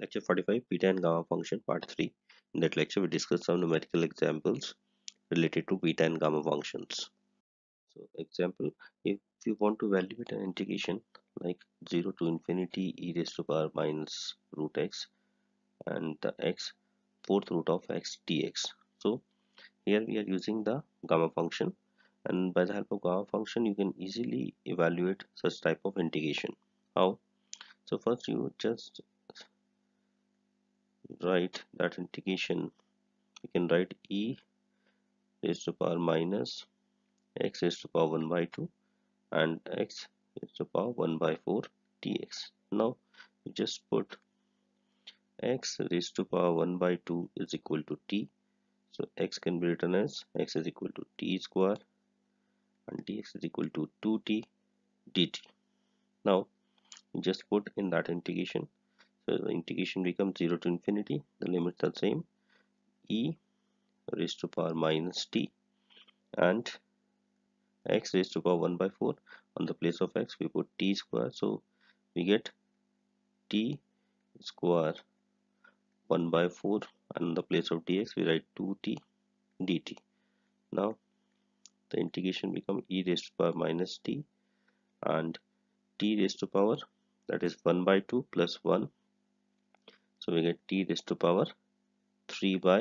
Lecture 45 Beta and Gamma function part 3. In that lecture we discussed some numerical examples related to beta and gamma functions. So example if you want to evaluate an integration like 0 to infinity e raised to power minus root x and the x fourth root of x dx. So here we are using the gamma function and by the help of gamma function you can easily evaluate such type of integration. How? So first you just write that integration. We can write e raised to power minus x raised to power 1 by 2 and x raised to power 1 by 4 dx now you just put x raised to power 1 by 2 is equal to t. So x can be written as x is equal to t square and dx is equal to 2t dt now you just put in that integration the integration becomes 0 to infinity the limits are same. E raised to power minus t and x raised to power 1 by 4 on the place of x we put t square so we get t square 1 by 4 and in the place of dx we write 2t dt. Now the integration become e raised to power minus t and t raised to power that is 1 by 2 plus 1 so we get t raised to power 3 by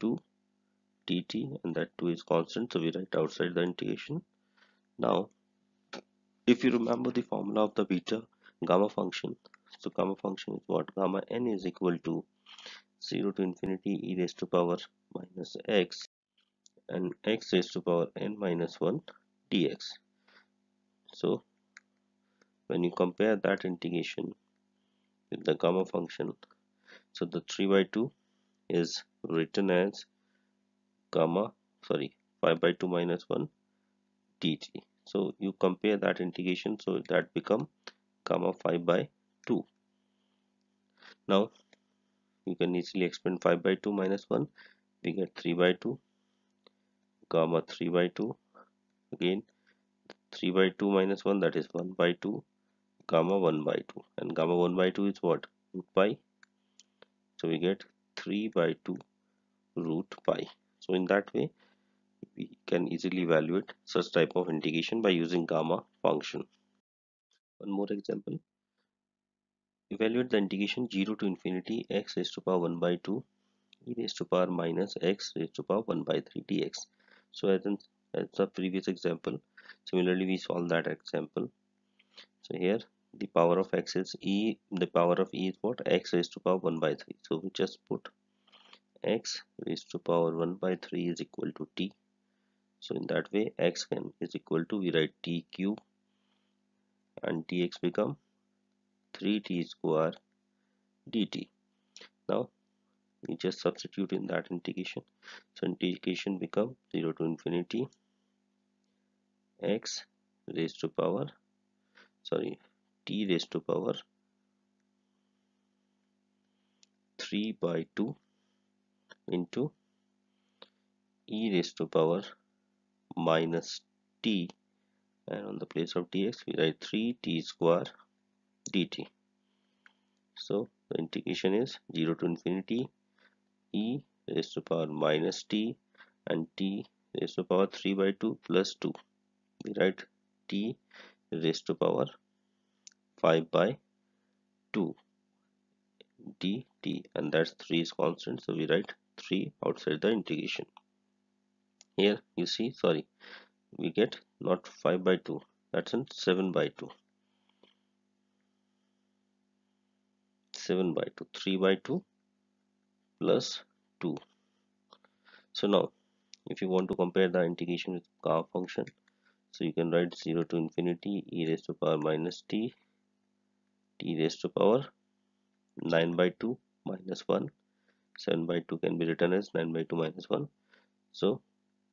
2 dt and that 2 is constant. So we write outside the integration. Now if you remember the formula of the beta gamma function so gamma function is what? Gamma n is equal to 0 to infinity e raised to power minus x and x raised to power n minus 1 dx. So when you compare that integration with the gamma function. So the 3 by 2 is written as gamma sorry 5 by 2 minus 1 dt so you compare that integration so that become gamma 5 by 2 now you can easily expand 5 by 2 minus 1 we get 3 by 2 gamma 3 by 2 again 3 by 2 minus 1 that is 1 by 2 gamma 1 by 2 and gamma 1 by 2 is what? Root pi. So we get 3 by 2 root pi. So in that way we can easily evaluate such type of integration by using gamma function. One more example. Evaluate the integration 0 to infinity x raised to power 1 by 2 e raised to power minus x raised to power 1 by 3 dx. So as in as the previous example similarly we solve that example. So here the power of x is e the power of e is what? x raised to power 1 by 3 so we just put x raised to power 1 by 3 is equal to t. So in that way x can is equal to we write t cube and dx become 3t square dt. Now we just substitute in that integration. So integration become 0 to infinity x raised to power sorry t raised to power 3 by 2 into e raised to power minus t. And on the place of dx we write 3t square dt. So the integration is 0 to infinity e raised to power minus t and t raised to power 3 by 2 plus 2 we write t raised to power 5 by 2 dt and that's 3 is constant so we write 3 outside the integration. Here you see sorry we get not 5 by 2 that's in 7 by 2 7 by 2 3 by 2 plus 2 so now if you want to compare the integration with car function so you can write 0 to infinity e raised to power minus t t raised to power 9 by 2 minus 1 7 by 2 can be written as 9 by 2 minus 1 so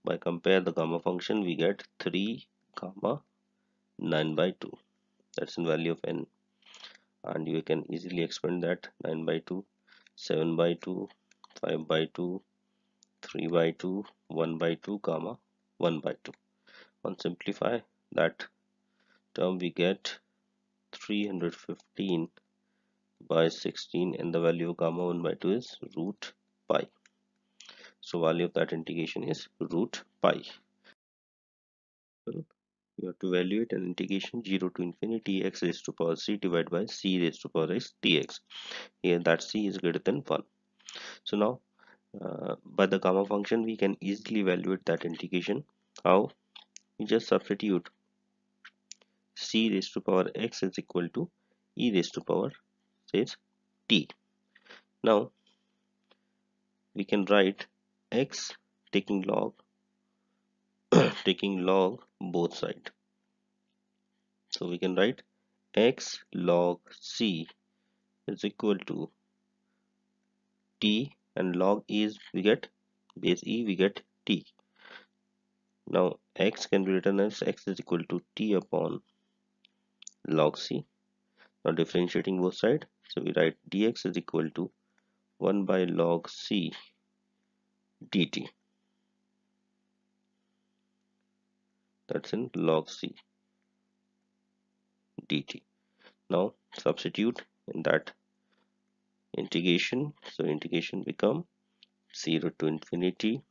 by compare the gamma function we get 3 gamma 9 by 2 that's in value of n. And you can easily expand that 9 by 2 7 by 2 5 by 2 3 by 2 1 by 2 gamma 1 by 2 on simplify that term we get 315 by 16 and the value of gamma 1 by 2 is root pi. So value of that integration is root pi. You have to evaluate an integration 0 to infinity x raised to power c divided by c raised to power x dx. Here that c is greater than 1 so now uh, by the gamma function we can easily evaluate that integration. How? We just substitute c raised to power x is equal to e raised to power says t. Now we can write x taking log taking log both side. So we can write x log c is equal to t and log is we get base e we get t. Now x can be written as x is equal to t upon log c. Now differentiating both sides. So we write dx is equal to 1 by log c dt. That's in log c dt. Now substitute in that integration. So integration become 0 to infinity.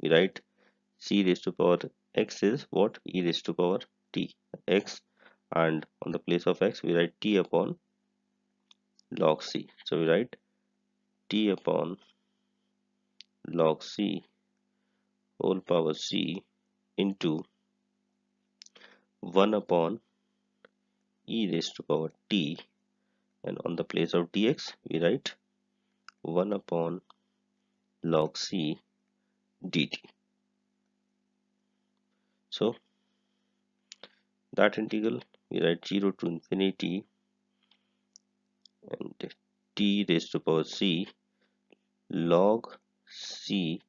We write c raised to power x is what? e raised to power t. x and on the place of x we write t upon log c. So we write t upon log c whole power c into 1 upon e raised to power t. And on the place of dx we write 1 upon log c dt. So that integral we write 0 to infinity and t raised to power c log c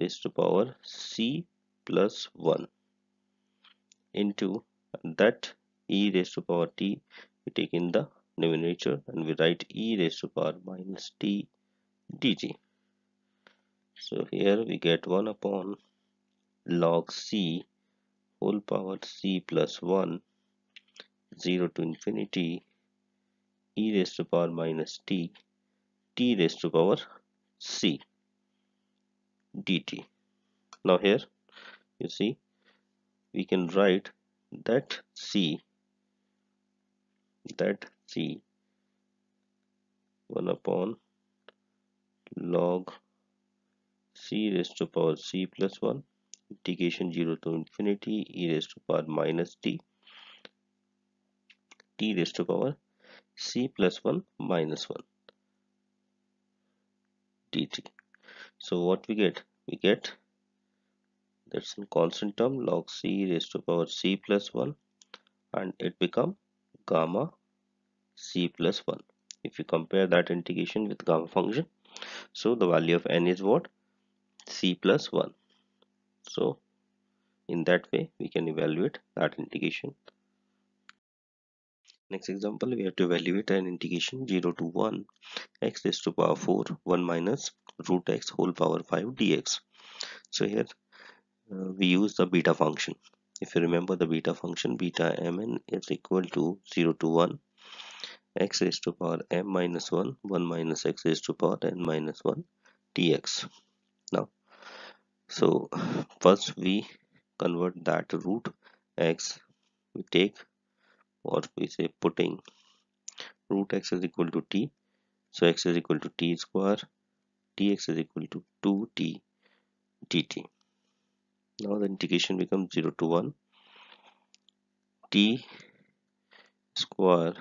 raised to power c plus 1 into that e raised to power t we take in the numerator and we write e raised to power minus t dt so here we get 1 upon log c whole power c plus 1 0 to infinity e raised to power minus t t raised to power c dt. Now here you see we can write that c that c 1 upon log c raised to power c plus 1 integration 0 to infinity e raised to power minus t raised to power c plus 1 minus 1 dt so what we get? We get that's in constant term log c raised to power c plus 1 and it become gamma c plus 1 if you compare that integration with gamma function so the value of n is what? C plus 1 so in that way we can evaluate that integration next example we have to evaluate an integration 0 to 1 x raised to power 4 1 minus root x whole power 5 dx. So here uh, we use the beta function. If you remember the beta function beta mn is equal to 0 to 1 x raised to power m minus 1 1 minus x raised to power n minus 1 dx. Now so first we convert that root x we take or we say putting root x is equal to t. So x is equal to t square dx is equal to 2t dt. Now the integration becomes 0 to 1 t square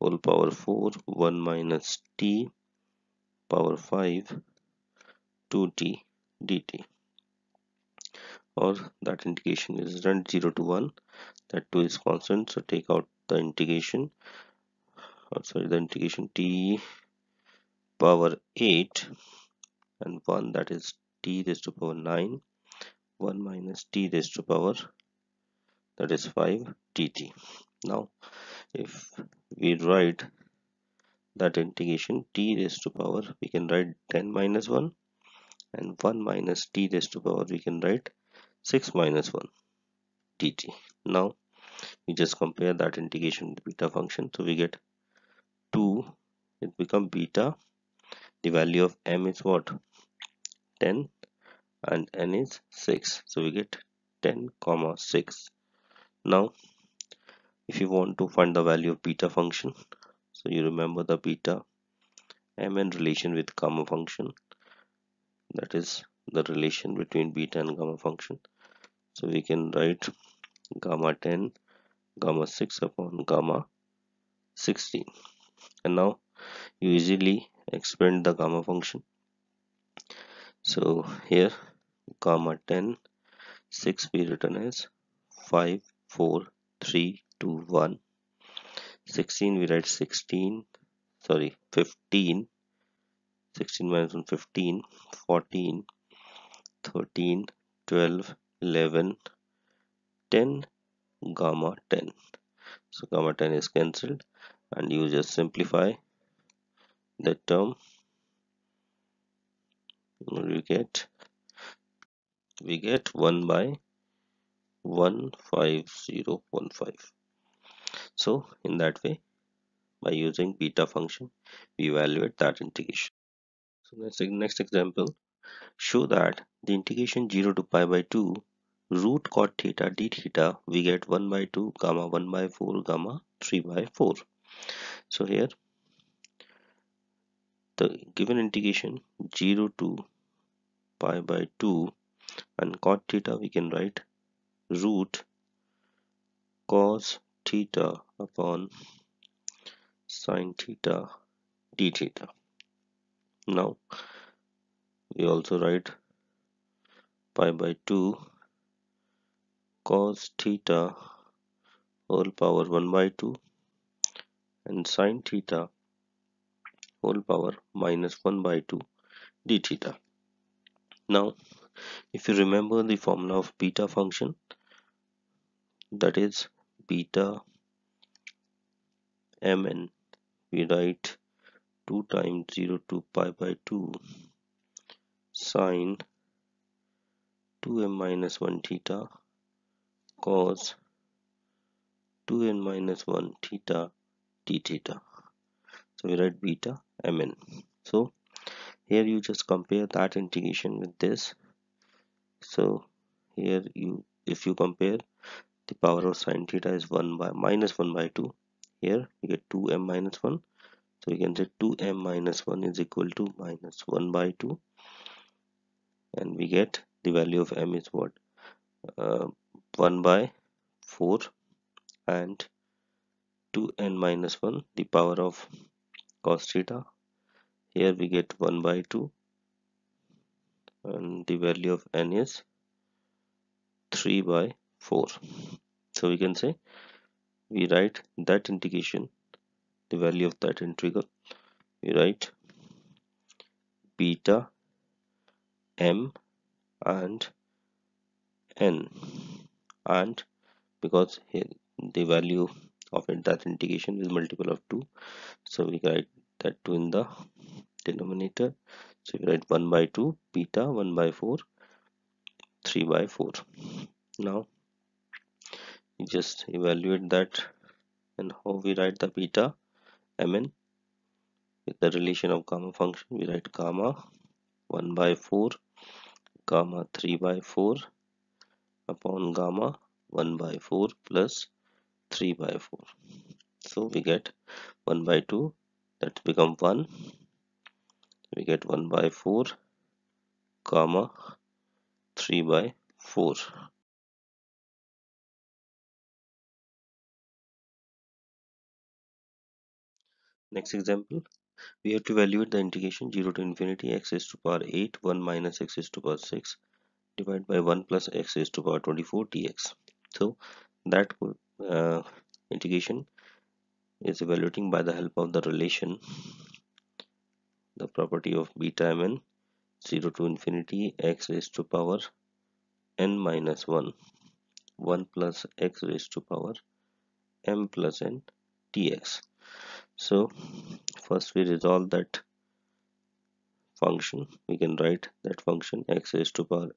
whole power 4 1 minus t power 5 2t dt. Or that integration is done 0 to 1 that 2 is constant so take out the integration. Or uh, sorry the integration t power 8 and 1 that is t raised to power 9 1 minus t raised to power that is 5 dt now if we write that integration t raised to power we can write 10 minus 1 and 1 minus t raised to power we can write 6 minus 1 dt now we just compare that integration with beta function. So we get 2 it become beta. The value of m is what? 10 and n is 6 so we get 10 comma 6 now if you want to find the value of beta function so you remember the beta m mn relation with gamma function. That is the relation between beta and gamma function. So we can write gamma 10 gamma 6 upon gamma 16 and now you easily expand the gamma function. So here gamma 10 6 be written as 5 4 3 2 1 16 we write 16 sorry 15 16 minus 1 15 14 13 12 11 10 gamma 10 so gamma 10 is cancelled and you just simplify that term we get. We get 1 by 15015 so in that way by using beta function we evaluate that integration. So next, next example show that the integration 0 to pi by 2 root cot theta d theta we get 1 by 2 gamma 1 by 4 gamma 3 by 4 so here the given integration 0 to pi by 2 and cot theta we can write root cos theta upon sine theta d theta. Now we also write pi by 2 cos theta whole power 1 by 2 and sine theta whole power minus 1 by 2 d theta. Now, if you remember the formula of beta function, that is beta mn, we write 2 times 0 to pi by 2 sine 2m minus 1 theta cos 2n minus 1 theta d theta. So we write beta mn so here you just compare that integration with this. So here you if you compare the power of sine theta is 1 by minus 1 by 2 here you get 2m minus 1 so we can say 2m minus 1 is equal to minus 1 by 2 and we get the value of m is what? Uh, 1 by 4 and 2n minus 1 the power of cos theta. Here we get 1 by 2 and the value of n is 3 by 4 so we can say we write that integration the value of that integral we write beta m and n and because here the value of that integration is multiple of 2 so we write that 2 in the denominator. So we write 1 by 2 beta 1 by 4 3 by 4 now we just evaluate that and how we write the beta mn with the relation of gamma function. We write gamma 1 by 4 gamma 3 by 4 upon gamma 1 by 4 plus 3 by 4 so we get 1 by 2 that become 1 we get 1 by 4 comma 3 by 4 next example we have to evaluate the integration 0 to infinity x is to power 8 1 minus x is to power 6 divided by 1 plus x raised to power 24 dx so that uh, integration is evaluating by the help of the relation the property of beta mn 0 to infinity x raised to power n minus 1 1 plus x raised to power m plus n dx so first we resolve that function. We can write that function x raised to power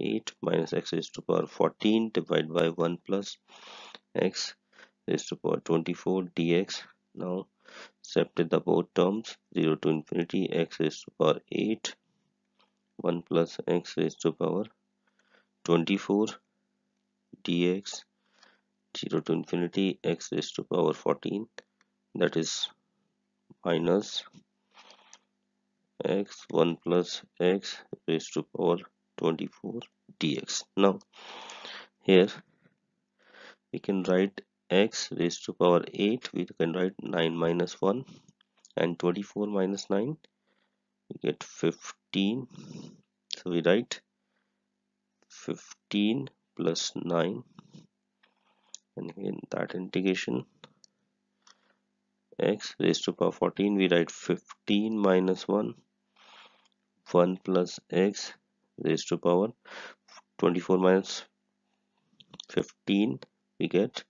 8 minus x raised to power 14 divided by 1 plus x raised to power 24 dx. Now separate the both terms. 0 to infinity x raised to power 8 1 plus x raised to power 24 dx. 0 to infinity x raised to power 14 that is minus x. 1 plus x raised to power 24 dx now here we can write x raised to power 8 we can write 9 minus 1 and 24 minus 9 we get 15 so we write 15 plus 9 and in that integration x raised to power 14 we write 15 minus 1 1 plus x raised to power. 24 minus 15 we get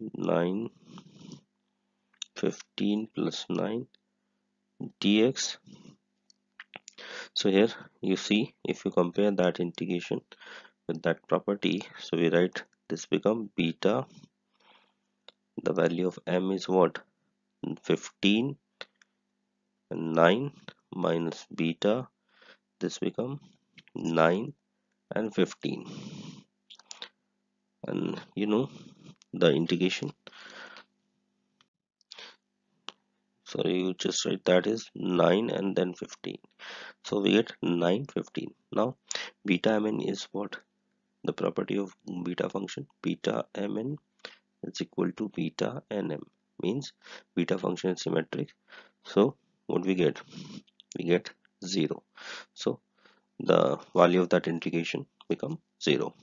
9 15 plus 9 dx. So here you see if you compare that integration with that property so we write this become beta. The value of m is what? 15 and 9 minus beta this become 9 and 15 and you know the integration. Sorry you just write that is 9 and then 15 so we get 9 15 now beta mn is what? The property of beta function. Beta mn is equal to beta nm. Means beta function is symmetric. So what we get? We get 0 so the value of that integration become 0